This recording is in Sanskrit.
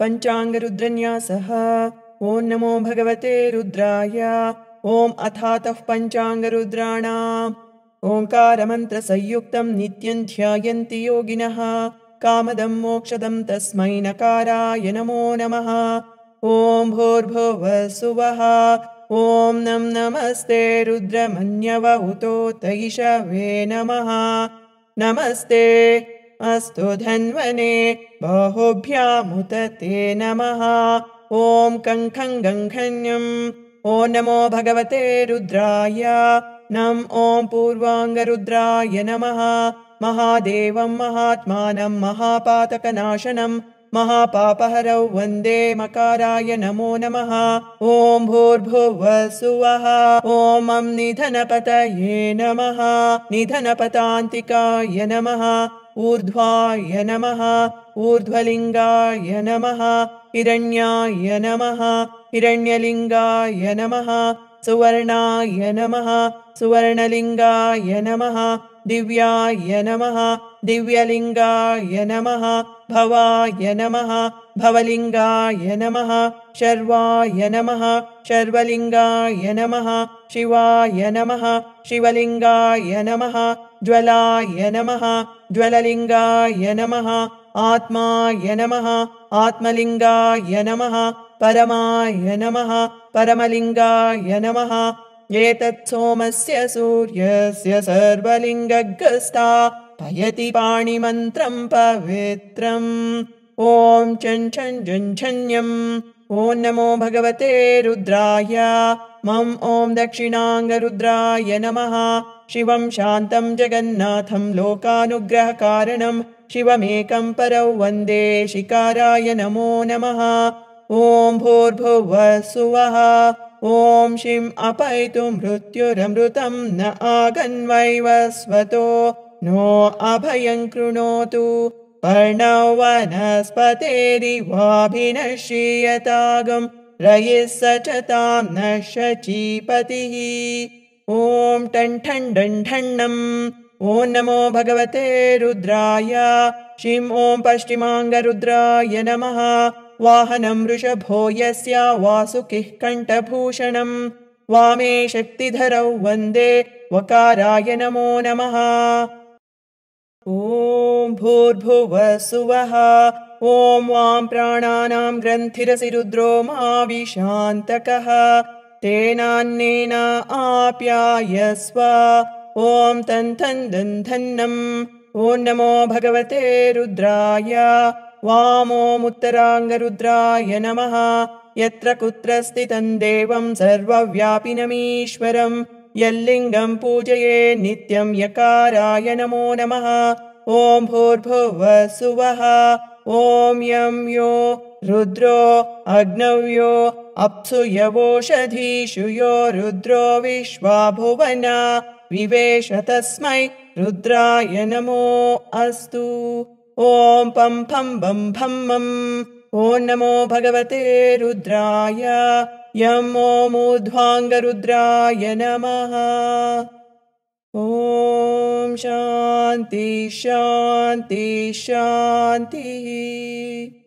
पञ्चाङ्गरुद्रन्यासः। ॐ नमो भगवते रुद्राय। ॐ अथातः पञ्चाङ्गरुद्राणाम्। ओङ्कारमन्त्रसंयुक्तं नित्यं ध्यायन्ति योगिनः। कामदं मोक्षदं तस्मै नकाराय नमो नमः। ॐ भूर्भुवसुवः। ॐ नं नमस्ते रुद्रमन्यवहुतो तैषवे नमः। नमस्ते अस्तु धन्वने बाहुभ्यामुत ते नमः। ॐ कङ्खं गङ्खन्यम् ॐ नमो भगवते रुद्राय नम् ॐ पूर्वाङ्गरुद्राय नमः। महादेवं महात्मानं महापातकनाशनम् महापापहरौ वन्दे मकाराय नमो नमः। ॐ भूर्भुवसुवः ॐ निधनपतये नमः। निधनपतान्तिकाय नमः ऊर्ध्वाय नमः ऊर्ध्वलिङ्गाय नमः हिरण्याय नमः हिरण्यलिङ्गाय नमः सुवर्णाय नमः सुवर्णलिङ्गाय नमः दिव्याय नमः दिव्यलिङ्गाय नमः भवाय नमः भवलिङ्गाय नमः शर्वाय नमः शर्वलिङ्गाय नमः शिवाय नमः शिवलिङ्गाय नमः ज्वलाय नमः ज्वललिङ्गाय नमः आत्माय नमः आत्मलिङ्गाय नमः परमाय नमः परमलिङ्गाय नमः। एतत् सोमस्य सूर्यस्य सर्वलिङ्गगस्ता पयति पाणिमन्त्रं पवित्रम्। ॐ चञ्छञ्झञ्झन्यम् ॐ नमो भगवते रुद्राय। मम ॐ दक्षिणाङ्गरुद्राय नमः शिवं शान्तं जगन्नाथं लोकानुग्रहकारणं शिवमेकं परौ वन्दे शिकाराय नमो नमः। ॐ भूर्भुवसुवः ॐ शिम् अपैतु मृत्युरमृतं न आगन्वैव स्वतो नो अभयं कृणोतु। पर्णौ वनस्पतेरिवाभिनश्यतागं रयिः स च तां न शचीपतिः ॐ टण्ठण्डण्ठण्णम् ॐ नमो भगवते रुद्राय। शिं ॐ पश्चिमाङ्गरुद्राय नमः। वाहनं वृषभो यस्य वासुकिः कण्ठभूषणम्। वामे शक्तिधरौ वन्दे वकाराय नमो नमः। ॐ भूर्भुवसुवः। ॐ वां प्राणानां ग्रन्थिरसि रुद्रो मा विशान्तकः तेनान्नेन आप्यायस्व। ॐ तन्थन् दन्थन्नम् ॐ नमो भगवते रुद्राय। वामोमुत्तराङ्गरुद्राय नमः। यत्र कुत्र स्थितं देवं सर्वव्यापिनमीश्वरम्। यल्लिङ्गं पूजये नित्यं यकाराय नमो नमः। ॐ भूर्भुवसुवः ॐ यं यो रुद्रो अग्नव्यो अप्सु यवोषधीषु यो रुद्रो विश्वा भुवना विवेश तस्मै रुद्राय नमो अस्तु। ॐ पं फं बं भं मम् ॐ नमो भगवते रुद्राय। यं ॐ नमः। ॐ शान्ति शान्ति शान्तिः